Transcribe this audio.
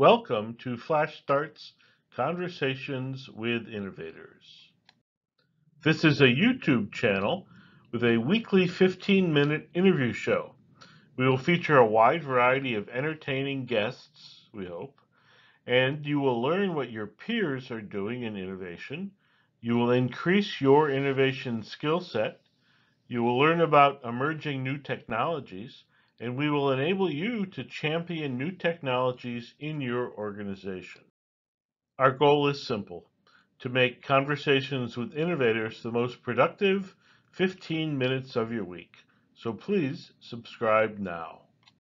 Welcome to Flashstarts Conversations with Innovators. This is a YouTube channel with a weekly 15 minute interview show. We will feature a wide variety of entertaining guests, we hope, and you will learn what your peers are doing in innovation. You will increase your innovation skill set. You will learn about emerging new technologies and we will enable you to champion new technologies in your organization. Our goal is simple to make conversations with innovators the most productive 15 minutes of your week. So please subscribe now.